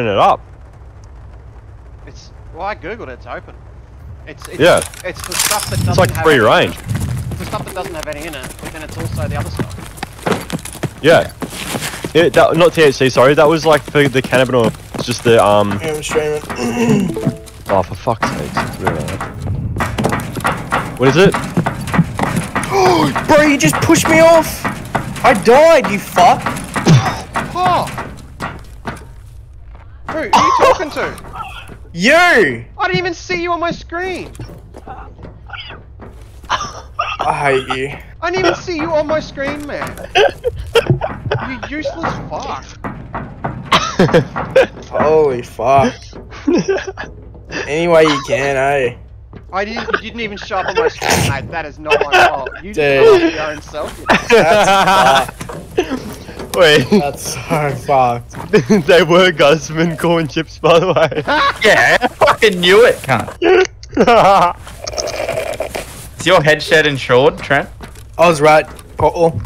it up. It's well, I googled it. It's open. It's, it's Yeah. It's the stuff that doesn't It's like free any- range. It's the stuff that doesn't have any in it, but then it's also the other stuff. Yeah. It, that, not THC, sorry. That was like for the cannabinoid. It's just the um. Yeah, I'm streaming. Oh, for fuck's sake! It's really hard. What is it? Oh bro, you just pushed me off. I died, you fuck. Oh! Who are you talking to? You. I didn't even see you on my screen. I hate you. I didn't even see you on my screen, man. You useless fuck. Holy fuck. Any way you can, eh? I didn't, you didn't even show up on my screen, mate. That is not my fault. You Dude. did your own self. you know. That's fucked. Wait, That's so fucked. they were Guzman corn chips, by the way. Yeah, I fucking knew it, cunt. Is your head shed insured, Trent? I was right, Paul.